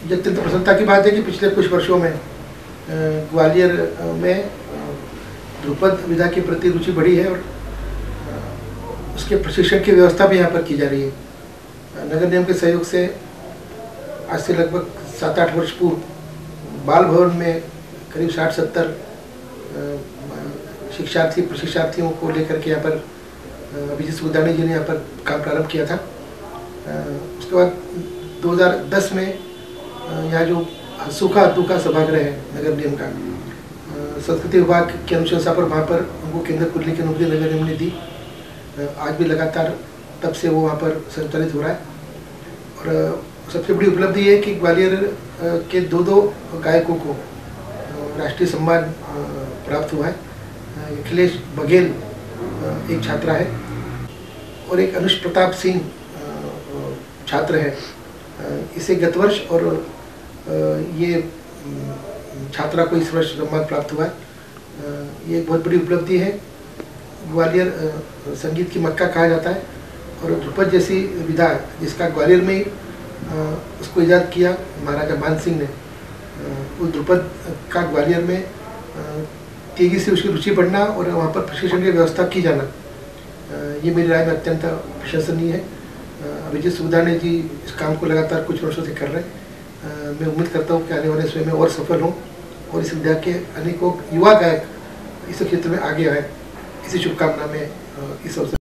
ये अत्यंत प्रसन्नता की बात है कि पिछले कुछ वर्षों में ग्वालियर में ध्रुपद विधा के प्रति रुचि बढ़ी है और उसके प्रशिक्षण की व्यवस्था भी यहाँ पर की जा रही है। नगर निगम के सहयोग से आज से लगभग सात आठ वर्ष पूर्व, बाल भवन में करीब साठ सत्तर शिक्षार्थी, प्रशिक्षार्थियों को लेकर के यहाँ पर अभिजीत सुदानी जी ने यहाँ पर काम प्रारंभ किया था उसके बाद 2010 में यहाँ जो सूखा दूखा सभागृह है, नगर निगम का संस्कृति विभाग के अनुशंसा पर वहाँ पर उनको केंद्र कुल्ली की नौकरी नगर निगम ने दी। आज भी लगातार तब से वो वहाँ पर संचालित हो रहा है। और सबसे बड़ी उपलब्धि है कि ग्वालियर के दो दो गायकों को राष्ट्रीय सम्मान प्राप्त हुआ है। अखिलेश बघेल एक छात्रा है और एक अनुष प्रताप सिंह छात्र है। इसे गत वर्ष और ये छात्रा को इस वर्ष सम्मान प्राप्त हुआ है। ये एक बहुत बड़ी उपलब्धि है। ग्वालियर संगीत की मक्का कहा जाता है और ध्रुपद जैसी विधा जिसका ग्वालियर में ही उसको ईजाद किया महाराजा मान सिंह ने। उस ध्रुपद का ग्वालियर में तेज़ी से उसकी रुचि बढ़ना और वहाँ पर प्रशिक्षण की व्यवस्था की जाना ये मेरी राय में अत्यंत प्रशंसनीय है। अभिजीत सुधाने जी इस काम को लगातार कुछ वर्षों से कर रहे हैं। मैं उम्मीद करता हूँ कि आने वाले समय में और सफल हों और इस विद्या के अनेकों युवा गायक इस क्षेत्र में आगे आए। इसी शुभकामना में इस अवसर